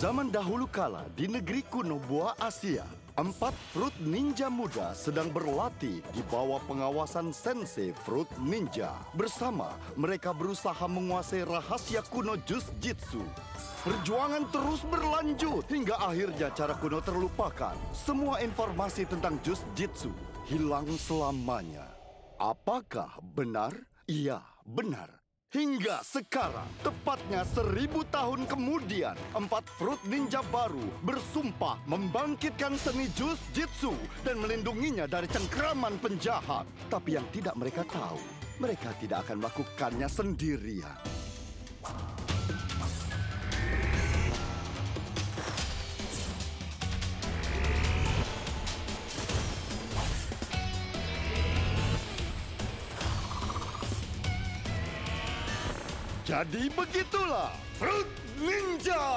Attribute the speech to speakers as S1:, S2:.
S1: Zaman dahulu kala di negeri kuno Buah Asia, empat fruit ninja muda sedang berlatih di bawah pengawasan Sensei Fruit Ninja. Bersama mereka berusaha menguasai rahasia kuno Jus Jitsu. Perjuangan terus berlanjut hingga akhirnya cara kuno terlupakan. Semua informasi tentang Jus Jitsu hilang selamanya. Apakah benar? Iya, benar. Hingga sekarang, tepatnya seribu tahun kemudian, empat fruit ninja baru bersumpah membangkitkan seni jus jitsu dan melindunginya dari cengkraman penjahat. Tapi yang tidak mereka tahu, mereka tidak akan melakukannya sendirian. Jadi begitulah Fruit Ninja!